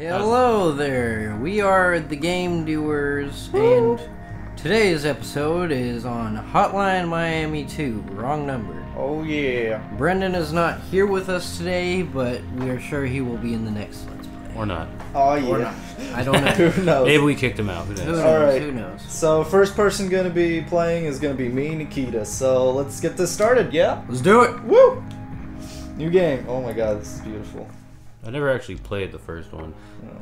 Hello there, we are the Game Doers, and today's episode is on Hotline Miami 2, wrong number. Oh yeah. Brendan is not here with us today, but we are sure he will be in the next Let's Play. Or not. Oh yeah. Or yeah. not. I don't know. Who knows? Maybe we kicked him out. Who Who knows? knows? Alright. Who knows? So first person gonna be playing is gonna be me, Nikita. So let's get this started. Yeah. Let's do it! Woo! New game. Oh my god, this is beautiful. I never actually played the first one.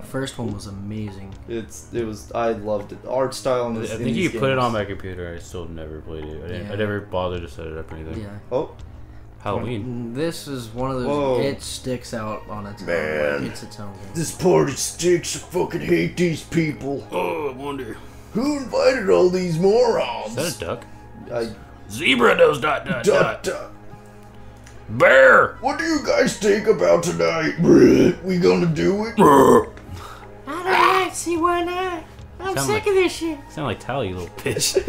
First one was amazing. It's it was I loved it. Art style in I this. in think you these put it on my computer. I still never played it. I, didn't, Yeah. I never bothered to set it up or anything. Yeah. Oh, Halloween. Mm, this is one of those, Whoa. it sticks out on its own. Man. It's its own game. this party sticks. I fucking hate these people. Oh, I wonder. Who invited all these morons? Is that a duck? I, Zebra knows dot dot dot, dot. dot. Bear. What do you guys think about tonight? We gonna do it? I don't like, see why not? I'm Sound like- of this shit. Sound like Tally, you little bitch.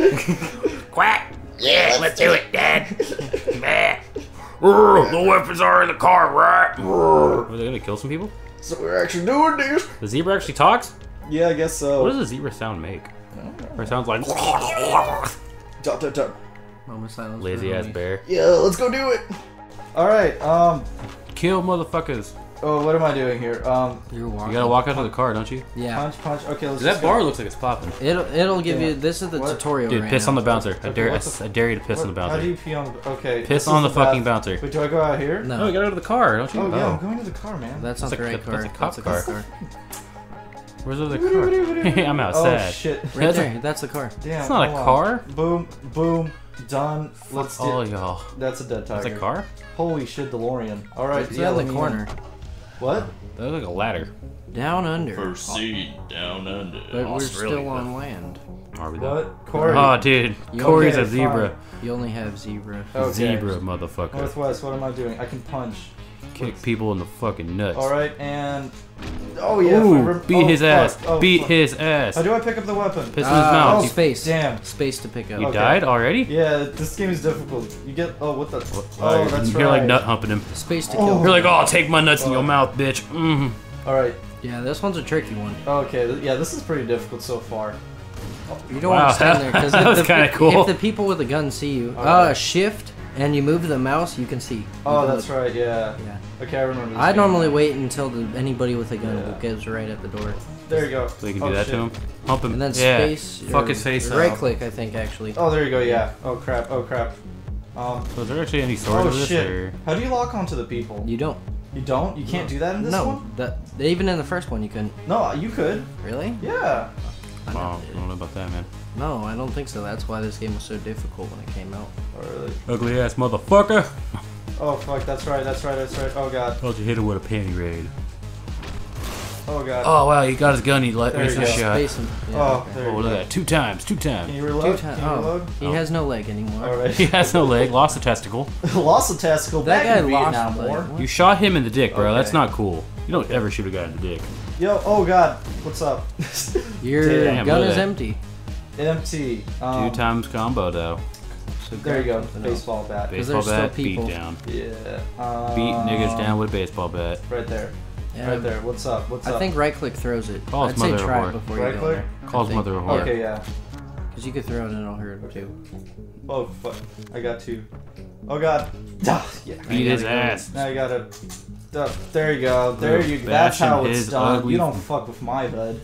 Quack. Yeah, let's do it, Dad. The weapons are in the car, right? Are they gonna kill some people? So we're actually doing this? The zebra actually talks? Yeah, I guess so. What does a zebra sound make? Or it sounds like Dot, dot, dot. Moment of silence. lazy ass bear. Yeah, let's go do it. All right. Um. Kill motherfuckers. Oh, what am I doing here? Um. You're walking. You gotta walk out to the car, don't you? Yeah. Punch, punch. Okay, let's. See. That just go. bar looks like it's popping. It'll it'll give Yeah. you. This is the What? tutorial. Dude, right piss now. on the bouncer. I Okay, dare, I, what the s- I dare you to piss on the What- How do bouncer. you pee on? The, okay. Piss on is the fucking bath- bouncer. Wait, do I go out here? No, No, you gotta go to the car, don't you? Oh yeah, I'm going to the car, man. that's not That's the a- right car. that's a cop That's car. car. Where's the other car? I'm Oh shit. Right That's a- there. That's the car. Damn. It's not a car. Boom, boom, done. Let's do. Oh, y'all. That's a dead tiger. That's a car? Holy shit, DeLorean. All right. It's yeah, the me corner. What? That looks like a ladder. Down under. Proceed down under. But we're still on land. Are we though? What? Corey. Oh, dude. You Corey's a zebra. You only have zebra. Okay. Zebra, motherfucker. Northwest. What am I doing? I can punch. Kick people in the fucking nuts. All right, and oh yeah. Ooh, beat oh, his fuck. ass. Oh, beat fuck. his ass. How do I pick up the weapon? Piss in his Uh, mouth. oh, space. Damn. Space to pick up. You Okay. died already? Yeah, this game is difficult. You get oh what the Oh, oh that's you're right. like nut humping him. Space to Oh. kill. You're like, oh, take my nuts in your mouth, bitch. Mm. All right. Yeah, this one's a tricky one. Okay. th- Yeah, this is pretty difficult so far. You don't Wow, want to stand there because that if, was the- kinda cool. if the people with the gun see you, uh, Alright. shift and you move the mouse, you can see. Oh, that's look. right. Yeah. Yeah. Okay, I remember. This I game. normally wait until the, anybody with a gun Yeah. goes right at the door, There you go. So you can oh, do that shit. to him. Hump him. and then yeah. space. Fuck his face Right up. click, I think actually. Oh, there you go. Yeah. Oh crap. Oh crap. Um. So is there actually any sort Oh of this? shit. Or? How do you lock onto the people? You don't. You don't. You can't do that in this no, one. that even in the first one you couldn't. No, you could. Really? Yeah. I Wow, never I don't know about that, man. No, I don't think so. That's why this game was so difficult when it came out. Oh really? Ugly ass motherfucker. Oh fuck. That's right. That's right. That's right. Oh god. How'd you hit him with a panty raid? Oh god. Oh wow, he got his gun. He let There me you a go. shot. Space and, yeah, Oh, okay. there Oh, look at that. Two times. Two times. Can you Two reload? ti- Can you oh, reload? he Oh. has no leg anymore. All right. He has no leg. Lost a testicle. lost a testicle. That back guy lost Vietnam a leg. War. What? You shot him in the dick, bro. That's not cool. You don't ever shoot a guy in the dick. Yo. Oh god. What's up? Your Damn, gun is that. empty. Empty. Um, Two times combo though. So There you go. grab something else. Baseball bat. Baseball bat, still beat down. Yeah. Um, Beat niggas down with a baseball bat. Right there. Yeah, Right there. What's up? What's I up? think right click throws it. Call I'd say mother a try whore. it before Right you go click? there. Calls mother a whore. Okay. Yeah. Because you could throw it and it'll hurt too. Oh fuck. I got two. Oh god. Ah, yeah. Beat his go. ass. Now you gotta. Duh, there you go. There you. That's how bashing it's his done. ugly- You don't fuck with my bud.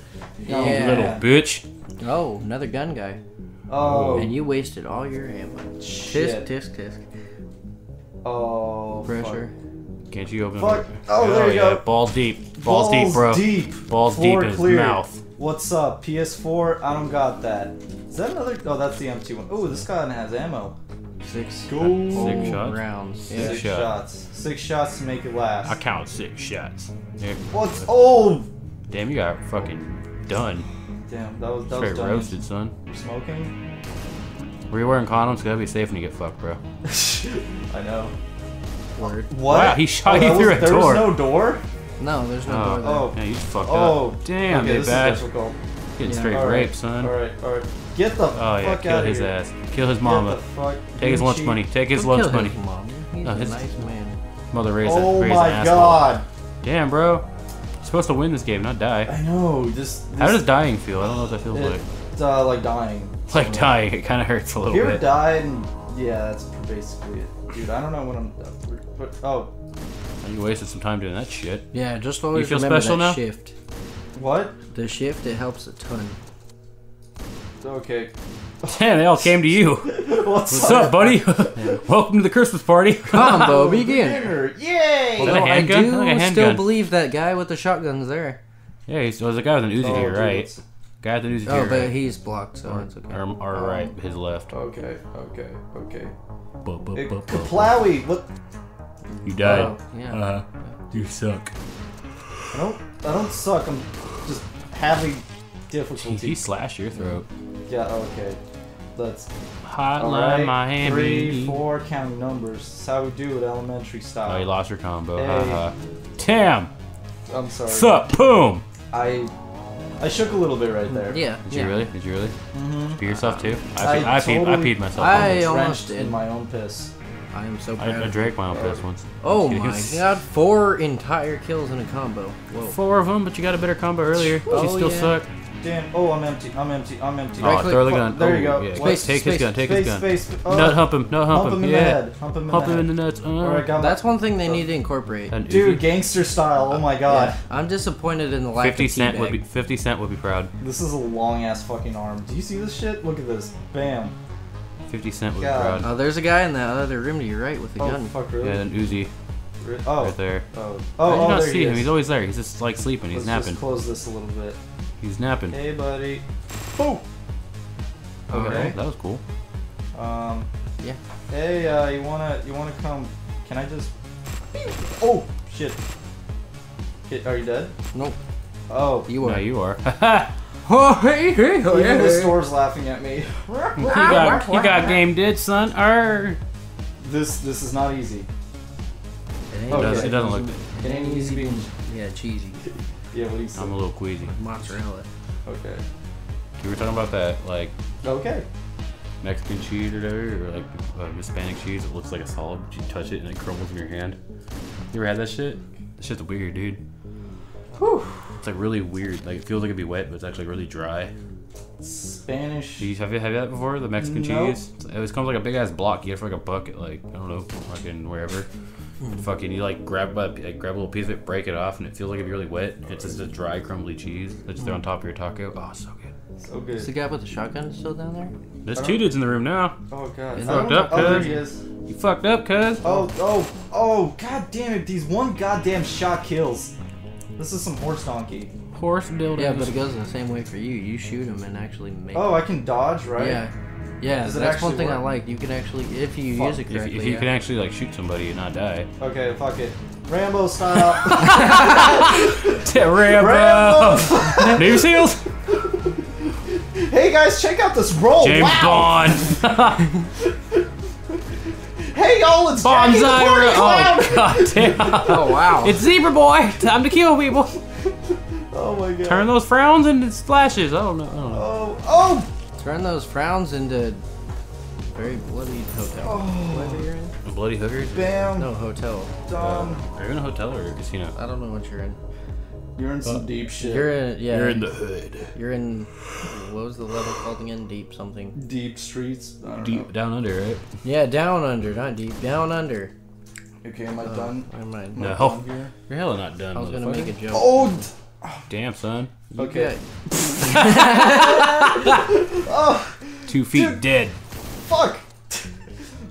No, Yeah. Little bitch. Oh, another gun guy. Oh. And you wasted all your ammo. Shit. Tisk, tisk, tisk. Oh. Pressure. Can't you open Fuck. it? Oh, there oh, you yeah. go. Balls deep. Fuck. Balls, deep, bro. deep. Balls Floor deep in his clear. mouth. What's up? PS4. I don't got that. Is that another? Oh, that's the empty one. Oh, this guy has ammo. Six Go. Six uh, shots? rounds. Six Yeah. Six shot. shots. Six shots to make it last. I count six shots. There. What's oh? Damn, you got fucking done. Damn, that was that Straight was done. roasted, son. Smoking. Were you wearing condoms? Gotta be safe when you get fucked, bro. I know. Word. What? Wow, he shot that you through was- a there door. was no door. No, there's no Oh. door there. Oh. Yeah, you just fucked Oh, up. Damn, okay, they this bad. is difficult. Getting Yeah. straight All right, raped, son. All right, all right. Get the Oh yeah, fuck kill out his of here. ass. Kill his Get mama. the fuck. Take his lunch Gucci. money. Take his Don't lunch money. his mom. He's No, a his- nice man. Mother raised, Oh raised my an asshole. god. Damn, bro. supposed to win this game, not die. I know. Just How does dying feel? I don't know what that feels it, like. It's uh, like dying. It's like dying. It kind of hurts a If little you ever bit. died, yeah, that's basically it, dude. I don't know when I'm. But, oh. oh, You wasted some time doing that shit. Yeah, just always feel remember special that now? shift. what? The shift it helps a ton. It's okay. Damn, they all came to you. What's, What's up, buddy? Welcome to the Christmas party. Combo begin. Dinner. Yay! Is that a Although I handgun? do Look, a still believe that guy with the shotgun's there. yeah, he's, well, there's a guy with an Uzi Oh, to your oh, dude, right. it's- Guy with an Uzi to Oh, your but right. he's blocked, so it's okay. Or, or right, his left. Okay, okay, okay. Bu- bu- It, bu- bu- Kaplawi, what? You died. Oh, yeah. Uh, you suck. I don't, I don't suck. I'm just having Jeez, difficulty. he slashed your throat. Yeah. Okay. Let's. Hotline All right. Miami. Three, four, counting numbers. That's how we do it, elementary style. Oh, you lost your combo. Hey. Haha. Damn. I'm sorry. Sup, boom. I, I shook a little bit right there. Yeah. Did yeah. you really? Did you really? Mm-hmm. Pee yourself too? I I, peed, I, peed, I peed myself. I once. almost in my own piss. I am so I, proud. I of drank my own piss once. Oh my god, four entire kills in a combo. Whoa. Four of them, but you got a better combo earlier. Oh, you still yeah. suck. Damn. Oh, I'm empty. I'm empty. I'm empty. Oh, Right click, throw the gun. there oh, you go. Yeah. Space, take his gun. Take Face, his gun. face. Oh, Nut hump him. Nut hump, hump him in yeah. the head. Hump him in Hump the him in the nuts. Uh, Alright, got my- That's one thing they need to incorporate. and Dude, Uzi. gangster style. Oh my god. Yeah, I'm disappointed in the lack Fifty of cent would be. Fifty cent would be proud. This is a long ass fucking arm. Do you see this shit? Look at this. Bam. Fifty cent would God. be proud. Oh, there's a guy in that other room to your right with a Oh gun. fuck really? Yeah, and Uzi Re- oh. right there. Oh. How Oh, did oh not there see he him? is. He's always there. He's just like sleeping. He's Let's napping. just close this a little bit. He's napping. Hey, buddy. Boom. Oh, Okay. that was cool. Um. Yeah. Hey, uh, you wanna you wanna come? Can I just? Oh shit. Hit, are you dead? Nope. Oh. You No, are. you are. Oh, hey, hey, oh, Even the yeah. store's laughing at me. you got, you got game did, son. Arr. This this is not easy. It ain't Oh, does, Okay. it doesn't look. It ain't easy being. Yeah, cheesy. Yeah, what do you say? I'm a little queasy. Mozzarella. Okay. We were talking about that, like Okay. Mexican cheese or whatever, or like uh, Hispanic cheese. It looks like a solid, but you touch it and it crumbles in your hand. You ever had that shit? That shit's weird, dude. Whew. It's like really weird. Like it feels like it'd be wet, but it's actually really dry. Spanish. Cheese. Have you have you had that before? The Mexican Nope. cheese. It was comes like a big ass block. You get it for like a bucket, like I don't know, fucking wherever. And fucking you like grab a like, grab a little piece of it, break it off, and it feels like it'd be really wet. It's just a dry, crumbly cheese that's there on top of your taco. Oh, so good. So good. Is the guy with the shotgun still down there? There's two dudes in the room now. Oh god. Is fucked up, know- Oh, cuz? You fucked up, cuz. Oh, oh, oh, god damn it. These one goddamn shot kills. This is some horse donkey. Horse dildos. Yeah, but it goes the same way for you. You shoot him and actually make. Oh, I can dodge, right? Yeah. Yeah, Does that's one actually thing I like. You can actually, if you Fuck. use it If, correctly. if you yeah. can actually like shoot somebody and not die. Okay, fuck it. Rambo style. Rambo. Rambo! Navy SEALs. hey guys, check out this roll. James wow. Bond. Hey y'all, it's Jackie the Party oh, Clown. Oh god damn. Oh wow. It's Zebra Boy. Time to kill people. Oh my god. Turn those frowns into splashes. I don't know. I don't know. Oh, oh, Turn those frowns into very bloody hotel. Oh. Whatever you're in. Bloody hookers. bam. No hotel. Dumb. Uh, are you in a hotel or a casino? I don't know what you're in. You're in some deep shit. You're in. Yeah. You're in the hood. You're in. What was the level called again? Deep something. deep streets. I don't Deep down under, right? Yeah, down under, not deep. Down under. Okay, am I uh, done? Never mind. No. Done here? You're hella not done. I was gonna make a joke. Oh, Damn, son. okay. Yeah. Oh, Two feet Dude. dead. fuck.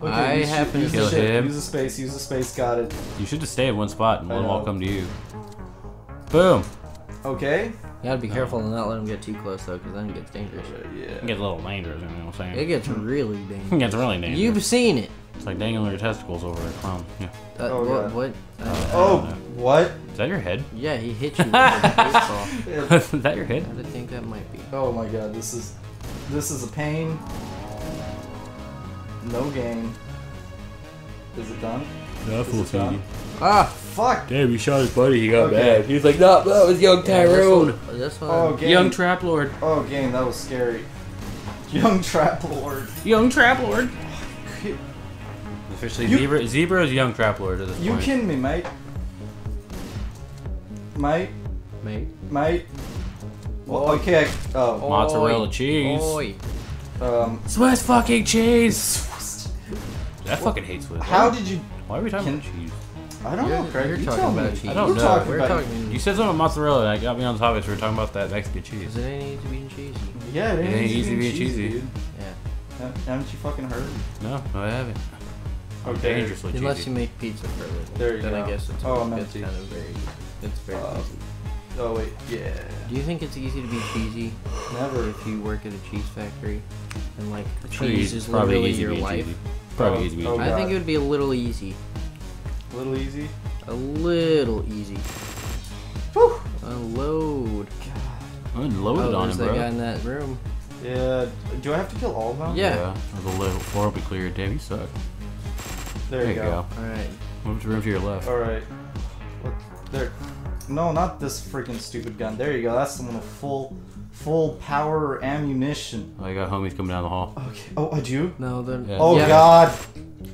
Okay, I use- happen use to- Kill him. Use the space. Use the space. Got it. You should just stay in one spot and I let them all come to you. Boom. Okay. You gotta be careful and not let him get too close though, because then it gets dangerous. It Yeah. gets a little dangerous, you know what I'm saying? It gets really dangerous. It gets really dangerous. You've seen it. It's like dangling your testicles over a clown. Yeah. Uh, Oh, what? God. what? Uh, Oh, what? Is that your head? yeah, he hit you with a baseball. Is that your head? I think that might be. Oh my god, this is this is a pain. No gain. Is it done? No, full it done? Ah, Fuck. Damn, he shot his buddy. He got Okay. mad. He was like, "No, that was young yeah, Tyrone, This one. This one Oh, game. young trap lord, Oh, game. That was scary. Young trap lord. young trap lord." Officially, You- zebra. Zebra is young trap lord at this You point. kidding me, mate? Mate? Mate. mate. Well, okay. I, oh, Mozzarella Oi. cheese. Oi. um, Swiss fucking cheese. I fucking hate Swiss. how did you? Why are we talking Can- about cheese? I don't You're- know, Craig. you're you talking about cheese. I don't You're know. talking We're about talking. You said something about mozzarella, and that got me on the topic. So we're talking about that Mexican cheese. Is it any easy being cheesy? Yeah, it ain't, It ain't easy, easy being being cheesy, cheesy. dude. Yeah. Haven't you fucking heard? No, no, I haven't. I'm Okay. dangerously Unless you make pizza for a living. There you then go. I guess it's, Oh, I'm it's kind of very, it's very Uh, easy. Oh wait, yeah. Do you think it's easy to be cheesy Never. if you work at a cheese factory and like Pretty cheese is probably literally easy your being life? cheesy. Probably Oh, easy oh, cheesy. I think it would be a little easy. A little easy. A little easy. Whew. Unload. Unloaded oh, on there's him, that bro. guy in that room. Yeah. Do I have to kill all of them? Yeah. The little floor will be clear. Damn, you suck. There, you go. All right. Move to the room to your left. All right. What? There. No, not this freaking stupid gun. There you go. That's the one with full, full power ammunition. Oh, I got homies coming down the hall. Okay. Oh, I do. No, then. Yeah. Oh yeah. God.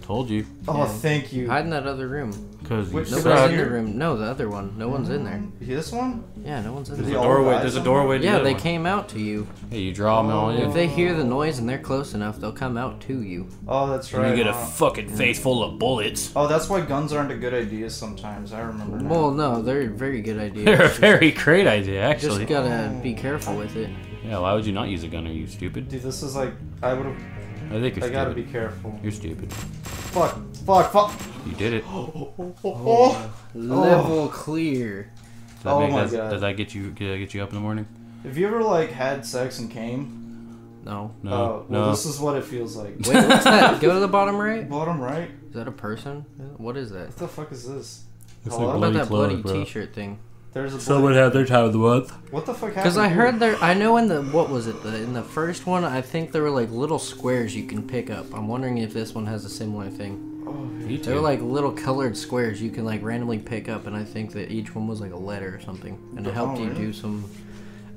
Told you. Oh, Yeah. thank you. Hide in that other room. Because you Which- Nobody's Suck. in the room. No, the other one. No one's in there. This one? Yeah, no one's in Is There's a there. doorway. There's a doorway. to Yeah, the other they one. came out to you. Hey, you draw them all in. If they hear the noise and they're close enough, they'll come out to you. Oh, that's And right. you get a huh? fucking face full of bullets. Oh, that's why guns aren't a good idea sometimes. I remember now. Well, no, they're a very good idea. They're a Just- very great idea, actually. Just gotta be careful with it. Yeah, why would you not use a gun? Are you stupid? Dude, this is like I would have. I think you're I stupid. gotta be careful. You're stupid. Fuck. Fuck. Fuck. You did it. Oh. oh. Level clear. Does that, Oh make, my does, God. does that get you get, get you up in the morning? Have you ever like had sex and came? No. No, Oh, well, no. this is what it feels like. Wait, what's that? Go to the bottom right. Bottom right. Is that a person? What is that? What the fuck is this? It's Hello? like What about that clothes, bloody bro. T-shirt thing? There's a. Someone had their time of the month. What the fuck happened? Because I heard there, I know in the what was it? The, in the first one, I think there were like little squares you can pick up. I'm wondering if this one has a similar thing. Me They were too. like little colored squares you can like randomly pick up, and I think that each one was like a letter or something, and it Oh, helped you really? do some.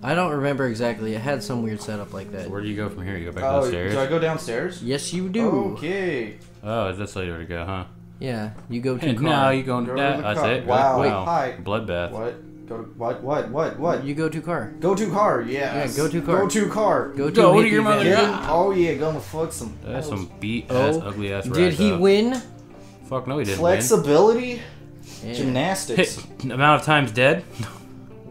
I don't remember exactly. It had some weird setup like that. Where do you go from here? You go back Oh, downstairs? do I go downstairs? Yes, you do. Okay. Oh, is that's later to go, huh? Yeah, you go to And car. now you going Go to to that. That's it. Wow. Wow. Hi. Bloodbath. What? Go to what? What? What? What? You go to car. Go to car. Yes. Yeah, go to car. Go to car. Go to, Go to your mother- Yeah. Oh yeah, gonna fuck some. That's some beat ass, Oh, ugly ass. Did he win? Fuck no, he didn't. Flexibility, Yeah. gymnastics. Win. Amount of times dead.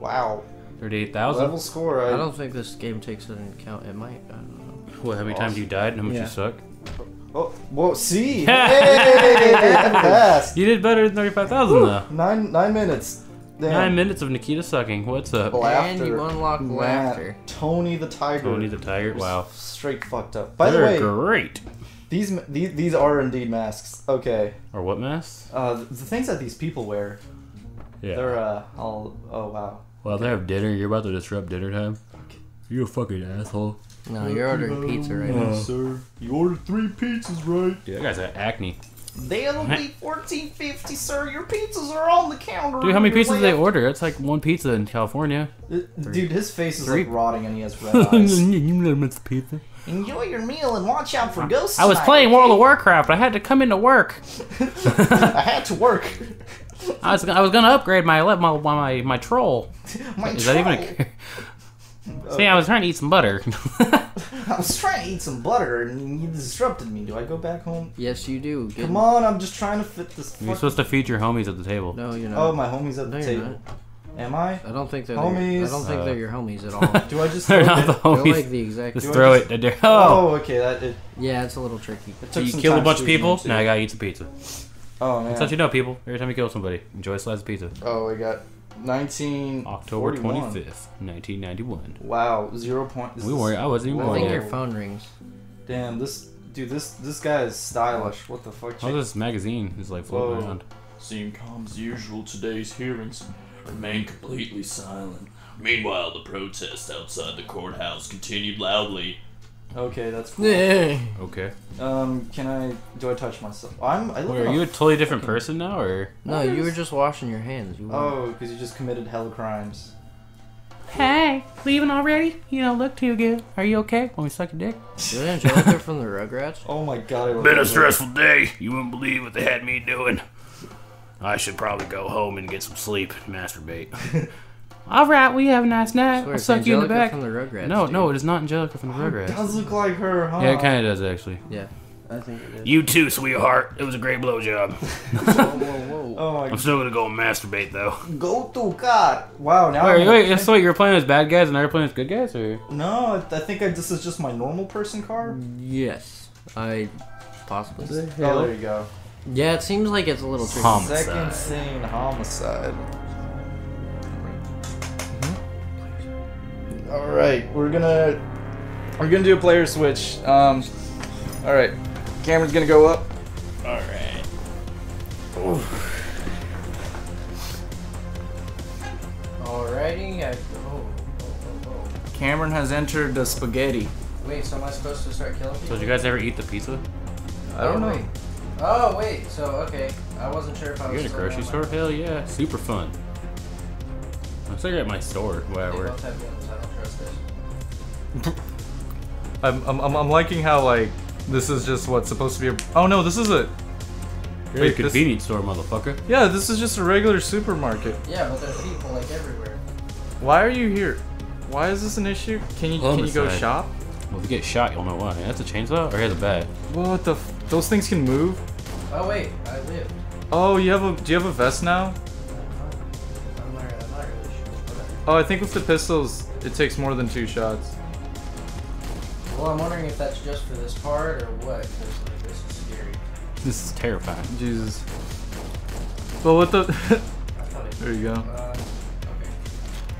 Wow. Thirty-eight thousand. Level score. I I, don't think this game takes it into account. It might. I don't know. What? How many times you died? and How much Yeah. you suck? Oh, whoa. See. hey, that fast. You did better than thirty-five thousand though. Nine nine minutes. Damn. Nine minutes of Nikita sucking. What's up? Laughter. And you unlock Man, laughter. Tony the Tiger. Tony the Tiger. Wow. Straight fucked up. By the They're way, great. these these these are indeed masks. Okay. Or what mess? Uh, the, the things that these people wear, Yeah. they're uh all. Oh wow. Well, they have dinner. You're about to disrupt dinner time. You a fucking asshole. No, you're ordering pizza right now. sir. You ordered three pizzas, right? Dude, that guy's got acne. They'll be fourteen fifty, sir. Your pizzas are on the counter. Dude, how many pizzas do they order? It's like one pizza in California. Uh, Dude, his face is Three. like rotting and he has red eyes. It's pizza. Enjoy your meal and watch out for ghosts. I was tonight, playing okay? World of Warcraft. I had to come into work. I had to work. I was I was gonna upgrade my le- my my, my troll. My Is that even troll. a? See, I was trying to eat some butter. I was trying to eat some butter and you disrupted me. Do I go back home? Yes, you do. Good. Come on, I'm just trying to fit this. You're fuck- supposed to feed your homies at the table. No, you're not. Oh, my homies at the No, you're table. not. Am I? I don't think they're. Homies. Your, I don't think Uh, they're your homies at all. Do I just? They're throw not it? the they're homies. like the exact. Just Do I throw just- it. Oh, Oh, okay. That it. Yeah, it's a little tricky. it took you some kill a time bunch of people. them, Now I gotta eat some pizza. Oh man. That's what you know, people. Every time you kill somebody, enjoy a slice of pizza. Oh, we got 19. October 25th, 1991. Wow, zero point. We weren't. I wasn't even I born think Whoa. your yet. phone rings. Damn, this dude, this this guy is stylish. What the fuck? Oh, this magazine is like floating Whoa. around. Seemed calm as usual. Today's hearings remained completely silent. Meanwhile, the protest outside the courthouse continued loudly. Okay, that's cool. Yeah. Okay. Um, can I? Do I touch myself? I'm. I live Wait, are you a totally different person now, or? No, you were just washing your hands. You. Oh, because you just committed hell crimes. Hey, leaving already? You don't look too good. Are you okay? Want me to suck your dick? Is Angelica from the Rugrats? Oh my god, It love Been a that stressful day. You wouldn't believe what they had me doing. I should probably go home and get some sleep and masturbate. All right, we have a nice night. Swear I'll it's suck you in the back. From the Rugrats, No, dude. no, it is not Angelica from the It Rugrats. does look like her, huh? Yeah, it kind of does actually. Yeah, I think it is. You too, sweetheart. It was a great blowjob. whoa, whoa, whoa. Oh my I'm still gonna go and masturbate though. Go to God. Wow, now Wait, I'm- wait, so you're playing as bad guys and now you're playing as good guys, or? No, I I think I, this is just my normal person car. Yes, I possibly. Oh, there you go. Yeah, it seems like it's a little tricky. Homicide. Second scene homicide. All right, we're gonna we're gonna do a player switch. Um, all right, Cameron's gonna go up. All right. Alrighty, I. Oh, oh, oh, oh. Cameron has entered the spaghetti. Wait, so am I supposed to start killing people? So did you guys ever eat the pizza? I don't Oh, know. wait. Oh wait, so okay, I wasn't sure if I You was. in a still grocery store? Hell yeah, super fun. I'm still at my store where I They work. I'm, I'm, I'm- I'm liking how like this is just what's supposed to be. A, oh no, this is a You're Wait, a this- convenience store, motherfucker. yeah. This is just a regular supermarket. Yeah, but there's people like everywhere. Why are you here? Why is this an issue? Can you can you go Homicide. shop? Well, if you get shot, you'll know why. That's a chainsaw, or he has a bat. What the? F- those things can move. Oh wait, I live. Oh, you have a do you have a vest now? I'm not, I'm not really sure. Oh, I think with the pistols, it takes more than two shots. Well, I'm wondering if that's just for this part or what. Because like this is scary. This is terrifying. Jesus. But what the? I thought it. there you go. Uh, okay.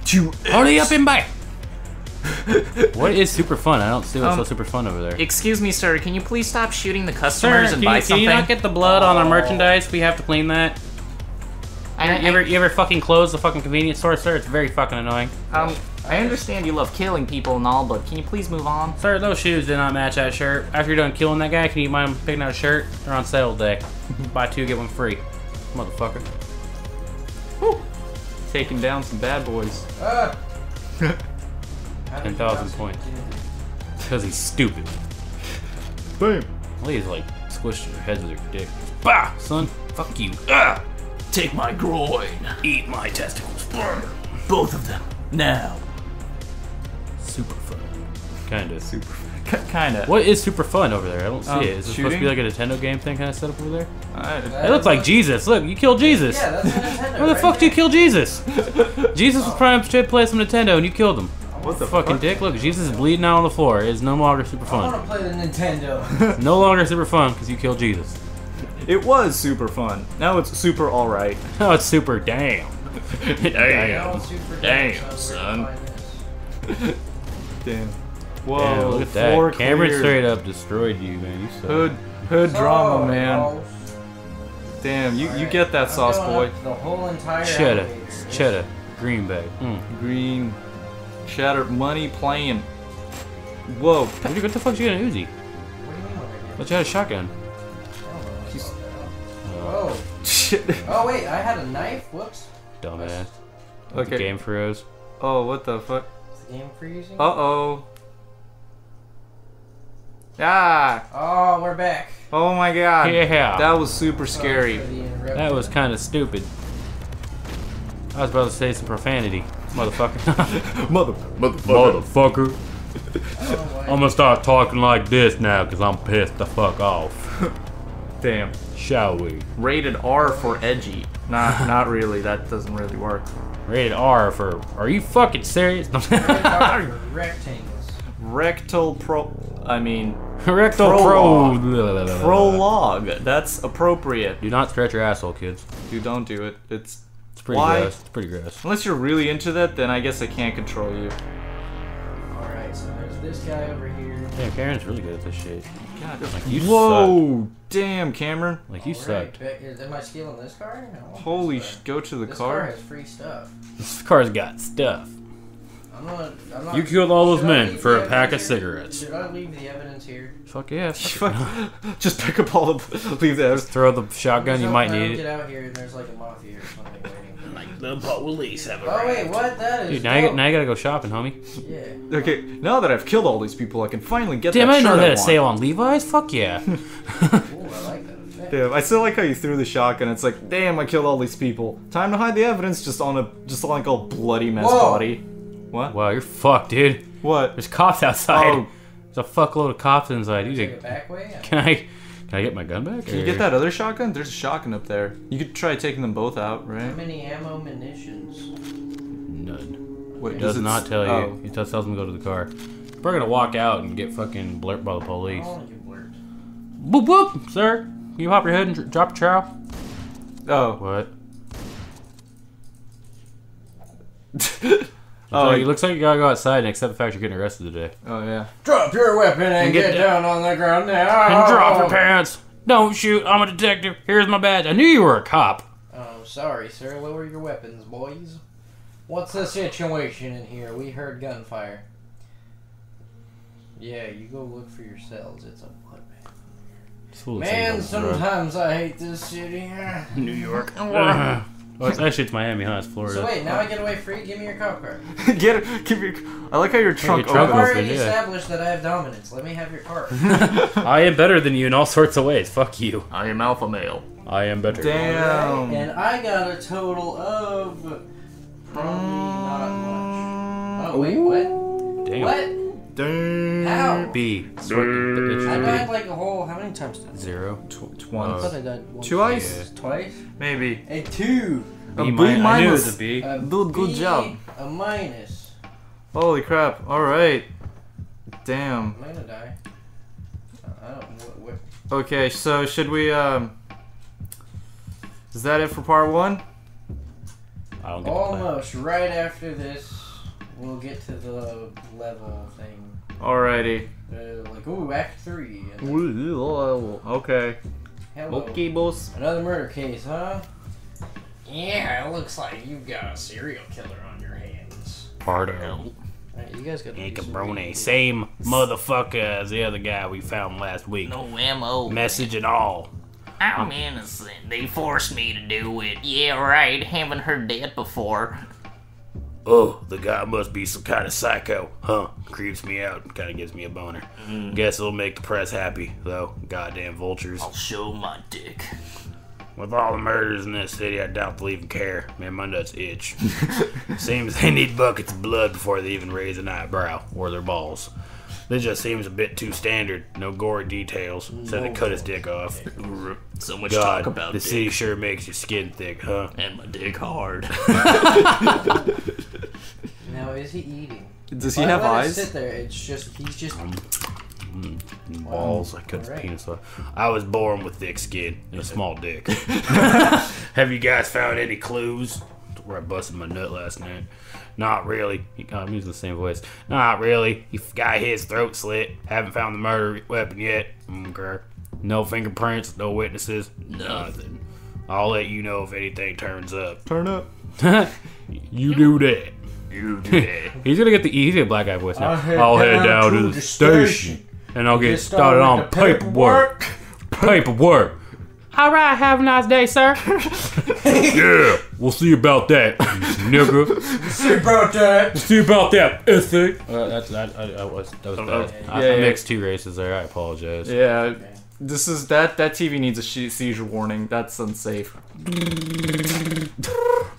Two. Hurry up and buy. what is super fun? I don't see what's Um, so super fun over there. Excuse me, sir. Can you please stop shooting the customers and buy something? Can you not get the blood on our merchandise? We have to clean that. I, You ever, you ever fucking close the fucking convenience store, sir? It's very fucking annoying. um, I understand you love killing people and all, but can you please move on? Sir, those shoes did not match that shirt. After you're done killing that guy, can you mind picking out a shirt? They're on sale today. Buy two, get one free. Motherfucker. Woo! Taking down some bad boys. Ah! 10,000 you points. Because he's stupid. Boom. Please, like, squish your heads with your dick. Bah! Son, fuck you. Ah! Take my groin. Eat my testicles. Both of them. Now. Super fun. Kinda. Super. fun. Kinda. What is super fun over there? I don't see Um, it. Is it supposed to be like a Nintendo game thing kind of set up over there? I- It looks like Jesus. Look, you killed Jesus. Yeah, that's a Nintendo. Where the right fuck did you kill Jesus? Jesus was trying to play some Nintendo and you killed him. what the Fucking fuck? dick. Look, Jesus is bleeding out on the floor. It is no longer super fun. I fun. want to play the Nintendo. no longer super fun because you killed Jesus. It was super fun. Now it's super alright. Oh, it's super damn. Now it's super Damn, son. Damn. Whoa, Damn, look at floor that. Cameron cleared. straight up destroyed you, man. You suck. Hood, hood drama, Oh, man. oh, Damn, you, you get that I'm sauce, boy. The whole entire Cheddar. elevator. Cheddar. Green Bay. Mm. Green, shatter, money playing. Whoa. What, what the fuck you got an Uzi? What do you mean what I did? But you had a shotgun. I don't know. He's- Whoa. Shit. Oh wait, I had a knife. Whoops. Dumbass. Okay. Game froze. Oh, what the fuck? Is the game freezing? Uh oh. Ah! Oh, we're back. Oh my god. Yeah. That was super scary. Sorry for the interruption. That was kind of stupid. I was about to say some profanity, motherfucker. Mother. motherfucker. I don't know why. I'm gonna start talking like this now because I'm pissed the fuck off. Damn. Shall we? Rated R for edgy. Not, not really. That doesn't really work. Rated R for. Are you fucking serious? Rectangles. Rectangles. Rectal pro. I mean, Rectal pro. Prologue. prologue. That's appropriate. Do not stretch your asshole, kids. You don't do it. It's It's pretty Why? gross. It's pretty gross. unless you're really into that, then I guess I can't control you. Alright, so there's this guy over here. Damn, Karen's really good at this shit. God. Like you Whoa! Damn, Cameron. Like you Alright, sucked. Beck- is- Am I stealing this car? No, Holy this sh! car. Go to the This car car. has free stuff. This car's got stuff. I'm not, I'm not, You killed all those men for a pack of here? cigarettes. Should I leave the evidence here? Fuck yeah. Fuck. Just pick up all the. Leave that. Throw the shotgun. You might I don't need Get it. out here and there's like a mafia or something waiting. Like the police have Oh wait, what? That is. Dude, now you, dope. now you gotta go shopping, homie. Yeah. Okay, now that I've killed all these people, I can finally get Damn, that I didn't know shirt they had want. sale on Levi's. Fuck yeah. Ooh, I like that effect. Damn, I still like how you threw the shotgun. It's like, damn, I killed all these people. Time to hide the evidence just on a just on like a bloody mess Whoa. body. What? Wow, you're fucked, dude. What? There's cops outside. Oh. There's a fuckload of cops inside. You Take think- back way. Can I can I get my gun back? Can you get that other shotgun? There's a shotgun up there. You could try taking them both out, right? How right? many ammo munitions? None. Wait, It does it not s- tell you. oh. It just tells me to go to the car. We're gonna walk out and get fucking blurped by the police. How long you blurred? Whoop whoop, sir. Can you hop your head and dr- drop a trowel? Oh. What? oh, Oh, it looks like you gotta go outside and accept the fact you're getting arrested today. oh yeah. Drop your weapon and, get get, down. down on the ground now. And drop your pants. Don't shoot. I'm a detective. Here's my badge. I knew you were a cop. Oh, sorry, sir. Lower your weapons, boys. What's the situation in here? We heard gunfire. Yeah, you go look for yourselves. It's a bloodbath. Man, sometimes I hate this city. New York. well, it's, actually, it's Miami, huh? It's Florida. So wait, now I get away free? Give me your cop card. Get it. Keep your. I like how your trunk your trunk I've opens. open, already yeah. established that I have dominance. Let me have your card. I am better than you in all sorts of ways. Fuck you. I am alpha male. I am better. Damn. and I got a total of probably not much. Oh wait, what? Damn. What? Damn. How? B. I It's died like a whole. How many times did I? B. Zero. Tw- I once. thought I died once. Two ice? Twice? Maybe. A two. A B B minus. I knew it minus. was a B. A Dude, good B, job. A minus. Holy crap. All right. Damn. I'm gonna die. I don't. What, what, Okay, so should we um Is that it for part 1? I don't get to play. almost right after this, we'll get to the level thing. Alrighty. Uh, like, ooh, Act Three. And then, Okay. hello. Okay, boss. Another murder case, huh? Yeah, it looks like you've got a serial killer on your hands. Pardo. Alright, you guys got to do some Cabrone. Same motherfucker as the other guy we found last week. No ammo. Message at all. I'm innocent. They forced me to do it. Yeah, right. Haven't heard that before. Oh, the guy must be some kind of psycho. Huh. Creeps me out. Kind of gives me a boner. Mm. Guess it'll make the press happy, though. Goddamn vultures. I'll show my dick. With all the murders in this city, I doubt they'll even care. Man, my nuts itch. seems they need buckets of blood before they even raise an eyebrow or their balls. This just seems a bit too standard. No gory details. Said they cut his dick off. So much God, talk about the dick. city sure makes your skin thick, huh? and my dick hard. Now, is he eating? Does he Why have let it eyes? Sit there. It's just he's just. Um, mm, mm, balls. I cut his Alright. penis off. I was born with thick skin and a small dick. Have you guys found any clues? Where I busted my nut last night. Not really. He- I'm using the same voice. Not really. He got his throat slit. Haven't found the murder weapon yet. Okay. No fingerprints. No witnesses. Nothing. I'll let you know if anything turns up. Turn up. you do that. You do that. He's gonna get the easy black guy voice now. I'll head I'll head down down to to the the station and I'll get Get started started on with paperwork. Paperwork. All right, have a nice day, sir. yeah, we'll see about that, nigga. We'll See about that. See about that, essay. Uh, that's that. I, I was that was bad. I, Yeah, I yeah. mixed two races there. I apologize. Yeah. This is that that TV needs a seizure warning. That's unsafe.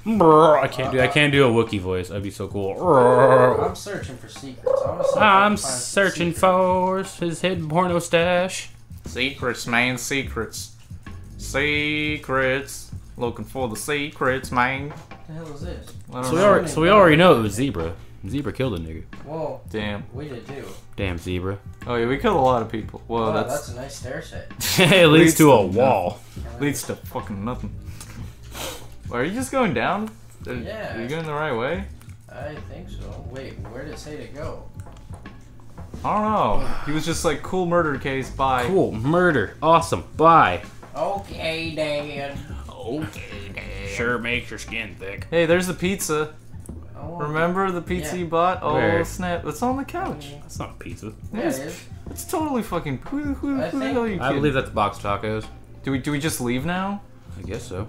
Brr, I can't do. I can't do a Wookiee voice. That'd be so cool. I'm searching for secrets. I wanna see if I can I'm searching secrets. for his hidden porno stash. Secrets, man. Secrets. Secrets. Looking for the secrets, man. What the hell is this? So we already, so we already know it was Zebra. Zebra killed a nigga. Whoa, Damn. we did too. Damn Zebra. Oh yeah, we killed a lot of people. Whoa, Wow, that's, that's a nice stair set. it leads Leads to a to wall. leads to fucking nothing. Well, are you just going down? Uh, are, Yeah. Are you going the right way? I think so. Wait, where did it say to go? I don't know. He was just like cool murder case. Bye. Cool. Murder. Awesome. Bye. Okay, Dad. Okay, Dad. Sure makes your skin thick. Hey, there's the pizza. Oh, I want- Remember the pizza Yeah. you bought? Oh Where? snap! It's on the couch. Mm. That's not pizza. Yeah, it Yes. is. It's totally fucking. Who, who, who I the think- hell are you I believe that's box tacos. Do we do we just leave now? I guess so.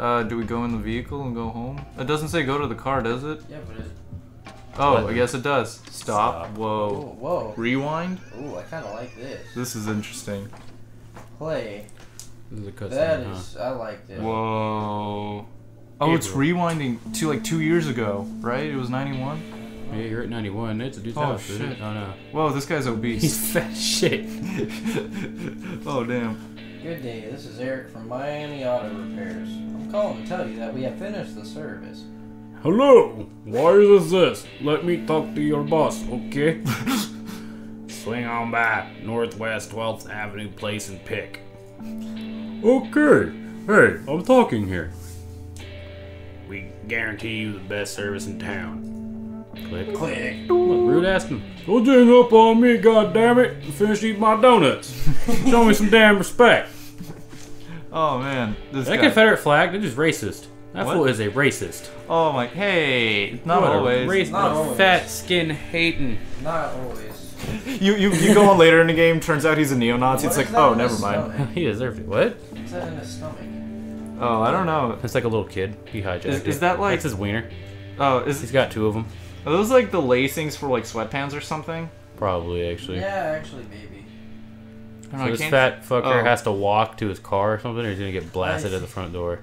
Uh, do we go in the vehicle and go home? It doesn't say go to the car, does it? Yeah, but it. Oh, What? I guess it does. Stop. Stop. Whoa. Oh, whoa. Rewind. Ooh, I kind of like this. This is interesting. Play. This is a cutscene, That huh? is, I like it. Whoa. Oh, it's rewinding to like two years ago, right? It was 91? Yeah, you're at 91. It's a dude's Oh, house. dude. shit. Oh no. Whoa, this guy's obese. He's fat shit. oh, damn. Good day. This is Eric from Miami Auto Repairs. I'm calling to tell you that we have finished the service. Hello. Why is this? Let me talk to your boss, okay? Swing on by Northwest 12th Avenue Place and pick. Okay. Hey, I'm talking here. We guarantee you the best service in town. Click. Click. Rude asking. Don't hang up on me, goddammit, and finish eating my donuts. Show me some damn respect. Oh, man. This That guy. Confederate flag, they're just racist. That What? fool is a racist. oh, my. Hey. Not What a always. Race, Not always. Fat skin hating. Not always. You, you you go on later in the game, turns out he's a neo-Nazi. What It's like, oh, never mind. stomach? he deserved it. What's that in his stomach? Oh, I don't know. It's like a little kid. He hijacked Is- it. is that like- That's his wiener. Oh, is He's got two of them. Are those like the lacings for like sweatpants or something? Probably, actually. Yeah, actually, maybe. I don't So know, this can't- fat fucker Oh. has to walk to his car or something, or he's gonna get blasted at the front door.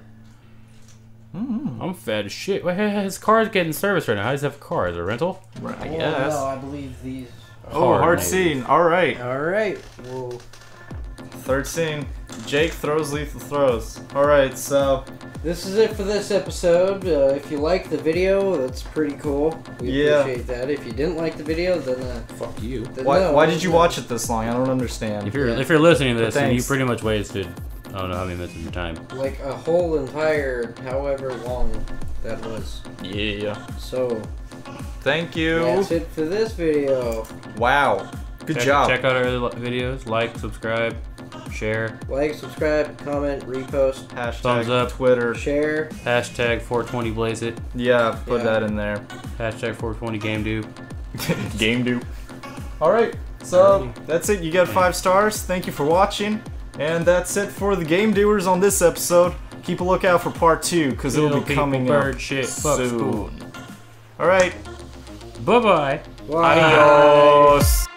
Mm, I'm fat as shit. Wait, his car's getting serviced right now. How does he have a car? Is it a rental? right, I Well, guess. no, I believe these. Oh, Hard hard scene. All right. All right. Well, Third scene. Jake throws lethal throws. All right, so this is it for this episode. Uh, if you liked the video, that's pretty cool. We Yeah. appreciate that. If you didn't like the video, then, uh, Fuck you. then why, no, why did you watch it this long? I don't understand. If you're Yeah. if you're listening to this, then you pretty much wasted. I don't know how many minutes of your time. Like a whole entire, however long that was. Yeah. So Thank you. that's it for this video. Wow. Good check, job. Check out our other videos. Like, subscribe, share. Like, subscribe, comment, repost, Hashtag Thumbs up. Twitter. share. Hashtag 420 blaze it. Yeah, put Yeah. that in there. Hashtag 420 game dude. Game do. All right. So that's it. You got five stars. Thank you for watching. And that's it for the game doers on this episode. Keep a lookout for part two because it'll be coming bird up shit, soon. school. All right. Bye bye. Bye. Adios.